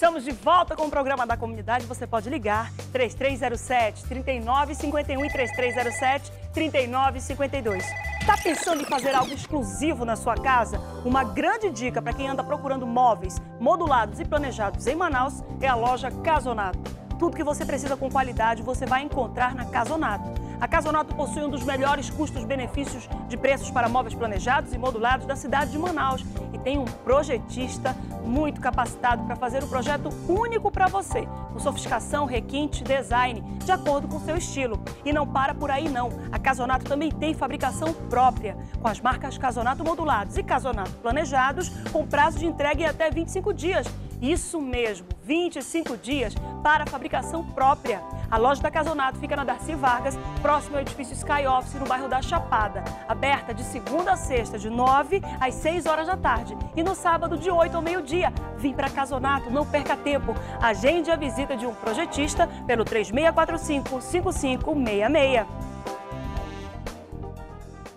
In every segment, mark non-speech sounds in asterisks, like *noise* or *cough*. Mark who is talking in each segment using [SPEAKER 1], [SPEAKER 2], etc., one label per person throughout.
[SPEAKER 1] Estamos de volta com o programa da comunidade. Você pode ligar 3307 3951 e 3307 3952. Está pensando em fazer algo exclusivo na sua casa? Uma grande dica para quem anda procurando móveis modulados e planejados em Manaus é a loja Casonato. Tudo que você precisa com qualidade você vai encontrar na Casonato. A Casonato possui um dos melhores custos-benefícios de preços para móveis planejados e modulados da cidade de Manaus e tem um projetista muito capacitado para fazer um projeto único para você, com sofisticação, requinte, design, de acordo com seu estilo. E não para por aí não. A Casonato também tem fabricação própria, com as marcas Casonato modulados e Casonato planejados, com prazo de entrega em até 25 dias. Isso mesmo, 25 dias para fabricação própria. A loja da Casonato fica na Darcy Vargas, próximo ao edifício Sky Office, no bairro da Chapada. Aberta de segunda a sexta, de 9 às 6 horas da tarde. E no sábado, de 8 ao meio-dia. Vim para Casonato, não perca tempo. Agende a visita de um projetista pelo 3645-5566.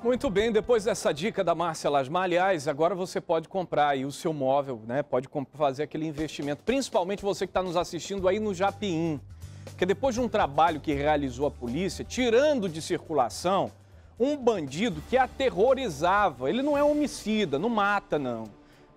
[SPEAKER 2] Muito bem, depois dessa dica da Márcia Lasmar, aliás, agora você pode comprar aí o seu móvel, né? Pode fazer aquele investimento, principalmente você que está nos assistindo aí no Japiim. Porque depois de um trabalho que realizou a polícia, tirando de circulação um bandido que aterrorizava, ele não é homicida, não mata não.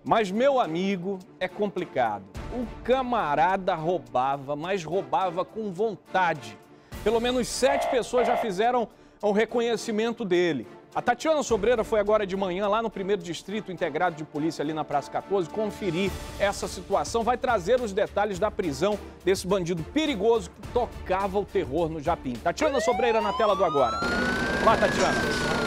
[SPEAKER 2] Mas, meu amigo, é complicado. O camarada roubava, mas roubava com vontade. Pelo menos sete pessoas já fizeram o reconhecimento dele. A Tatiana Sobreira foi agora de manhã lá no primeiro distrito integrado de polícia ali na Praça 14 conferir essa situação. Vai trazer os detalhes da prisão desse bandido perigoso que tocava o terror no Japim. Tatiana Sobreira na tela do agora. Lá, Tatiana.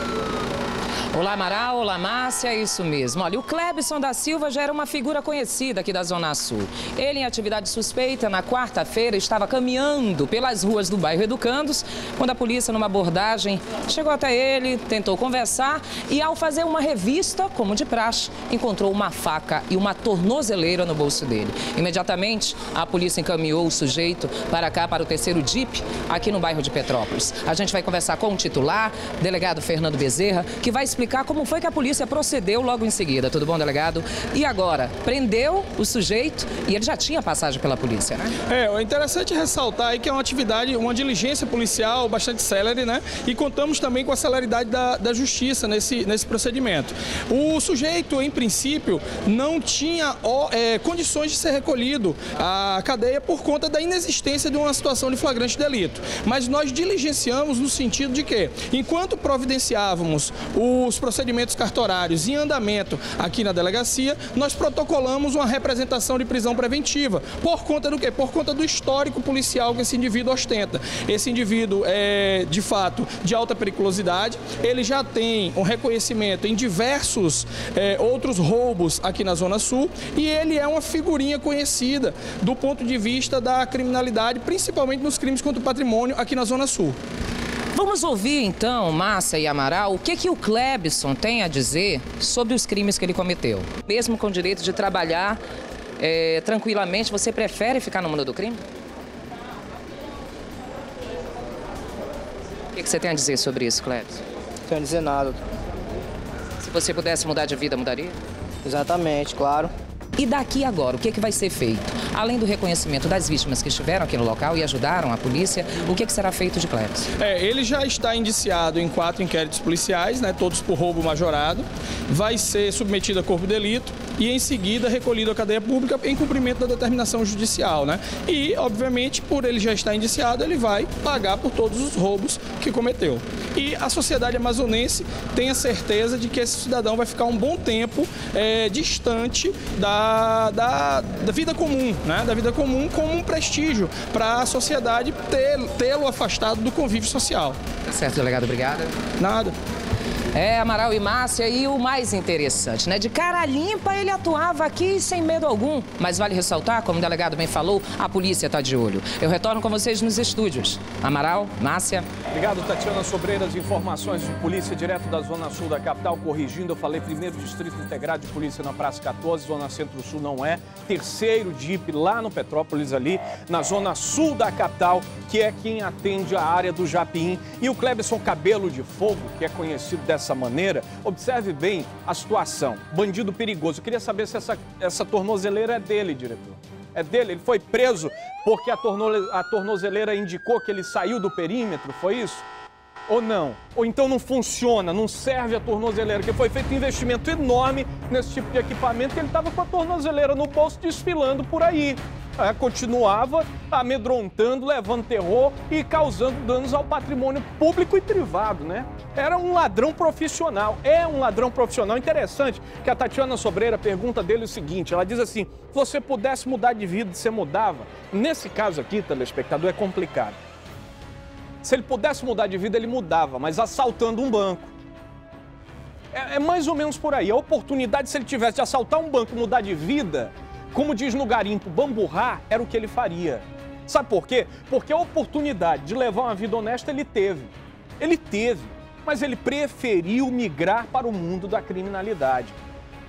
[SPEAKER 3] Olá, Amaral. Olá, Márcia. Isso mesmo. Olha, o Clebson da Silva já era uma figura conhecida aqui da Zona Sul. Ele, em atividade suspeita, na quarta-feira, estava caminhando pelas ruas do bairro Educandos, quando a polícia, numa abordagem, chegou até ele, tentou conversar e, ao fazer uma revista, como de praxe, encontrou uma faca e uma tornozeleira no bolso dele. Imediatamente, a polícia encaminhou o sujeito para cá, para o terceiro DIP, aqui no bairro de Petrópolis. A gente vai conversar com o titular, delegado Fernando Bezerra, que vai explicar explicar como foi que a polícia procedeu logo em seguida. Tudo bom, delegado? E agora? Prendeu o sujeito e ele já tinha passagem pela polícia, né?
[SPEAKER 4] É, é interessante ressaltar aí que é uma atividade, uma diligência policial bastante célere, né? E contamos também com a celeridade da, da justiça nesse, nesse procedimento. O sujeito, em princípio, não tinha é, condições de ser recolhido à cadeia por conta da inexistência de uma situação de flagrante delito. Mas nós diligenciamos no sentido de que, enquanto providenciávamos o os procedimentos cartorários em andamento aqui na delegacia, nós protocolamos uma representação de prisão preventiva. Por conta do quê? Por conta do histórico policial que esse indivíduo ostenta. Esse indivíduo é, de fato, de alta periculosidade, ele já tem um reconhecimento em diversos é, outros roubos aqui na Zona Sul e ele é uma figurinha conhecida do ponto de vista da criminalidade, principalmente nos crimes contra o patrimônio aqui na Zona Sul.
[SPEAKER 3] Vamos ouvir então, Márcia e Amaral, o que, que o Klebson tem a dizer sobre os crimes que ele cometeu. Mesmo com o direito de trabalhar é, tranquilamente, você prefere ficar no mundo do crime? O que, que você tem a dizer sobre isso, Klebson?
[SPEAKER 5] Não tenho a dizer nada.
[SPEAKER 3] Se você pudesse mudar de vida, mudaria?
[SPEAKER 5] Exatamente, claro.
[SPEAKER 3] E daqui agora, o que, é que vai ser feito? Além do reconhecimento das vítimas que estiveram aqui no local e ajudaram a polícia, o que, é que será feito de Cleves?
[SPEAKER 4] É, ele já está indiciado em quatro inquéritos policiais, né, todos por roubo majorado. Vai ser submetido a corpo de delito e em seguida recolhido à cadeia pública em cumprimento da determinação judicial. Né? E, obviamente, por ele já estar indiciado, ele vai pagar por todos os roubos que cometeu. E a sociedade amazonense tem a certeza de que esse cidadão vai ficar um bom tempo é, distante da, da, da, vida comum, né? da vida comum como um prestígio para a sociedade tê-lo afastado do convívio social.
[SPEAKER 3] Tá certo, delegado, obrigada.
[SPEAKER 4] Nada.
[SPEAKER 3] É, Amaral e Márcia, e o mais interessante, né? De cara limpa ele atuava aqui sem medo algum. Mas vale ressaltar, como o delegado bem falou, a polícia está de olho. Eu retorno com vocês nos estúdios. Amaral, Márcia.
[SPEAKER 2] Obrigado, Tatiana Sobreira. As informações de polícia direto da Zona Sul da capital, corrigindo. Eu falei primeiro Distrito Integrado de Polícia na Praça 14, Zona Centro-Sul não é. Terceiro DIP lá no Petrópolis, ali, na Zona Sul da capital, que é quem atende a área do Japim. E o Clebson Cabelo de Fogo, que é conhecido dessa dessa maneira, observe bem a situação. Bandido perigoso. Eu queria saber se essa, essa tornozeleira é dele, diretor. é dele, ele foi preso porque a, a tornozeleira indicou que ele saiu do perímetro, foi isso? Ou não? Ou então não funciona, não serve a tornozeleira, que foi feito um investimento enorme nesse tipo de equipamento que ele estava com a tornozeleira no bolso desfilando por aí é, continuava amedrontando, levando terror e causando danos ao patrimônio público e privado, né? Era um ladrão profissional, é um ladrão profissional. Interessante que a Tatiana Sobreira pergunta dele o seguinte: ela diz assim, você pudesse mudar de vida, você mudava? Nesse caso aqui, telespectador, é complicado. Se ele pudesse mudar de vida, ele mudava, mas assaltando um banco. É, é mais ou menos por aí. A oportunidade, se ele tivesse de assaltar um banco mudar de vida, como diz no garimpo, bamburrar era o que ele faria. Sabe por quê? Porque a oportunidade de levar uma vida honesta ele teve. Ele teve, mas ele preferiu migrar para o mundo da criminalidade.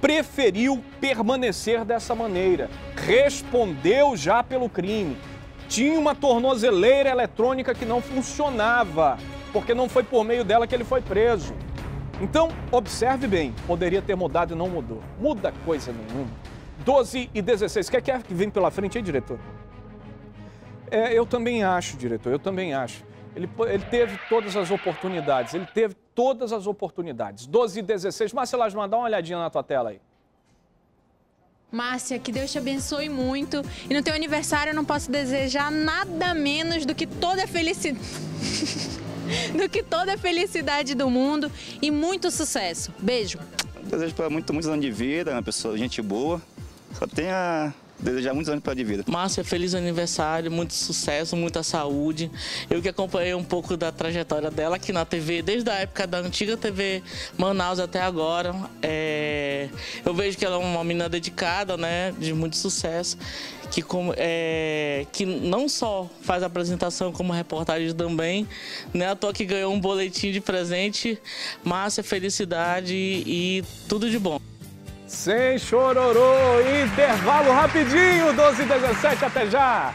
[SPEAKER 2] Preferiu permanecer dessa maneira. Respondeu já pelo crime. Tinha uma tornozeleira eletrônica que não funcionava, porque não foi por meio dela que ele foi preso. Então, observe bem, poderia ter mudado e não mudou. Muda coisa nenhuma. 12 e 16. O que vem pela frente aí, diretor? É, eu também acho, diretor, eu também acho. Ele, ele teve todas as oportunidades, ele teve todas as oportunidades. 12 e 16. Márcia Lasman, dá uma olhadinha na tua tela aí.
[SPEAKER 6] Márcia, que Deus te abençoe muito. E no teu aniversário eu não posso desejar nada menos do que toda a felicidade. *laughs* do que toda a felicidade do mundo e muito sucesso. Beijo.
[SPEAKER 7] desejo para muito, muitos anos de vida, uma pessoa, gente boa. Só tenha desejar muitos anos para de vida.
[SPEAKER 8] Márcia, feliz aniversário, muito sucesso, muita saúde. Eu que acompanhei um pouco da trajetória dela aqui na TV, desde a época da antiga TV Manaus até agora. É... Eu vejo que ela é uma menina dedicada, né, de muito sucesso. Que, é, que não só faz apresentação como reportagem também, né? A toa que ganhou um boletim de presente. Márcia, felicidade e tudo de bom.
[SPEAKER 2] Sem chororô, intervalo rapidinho, 12 e 17, até já!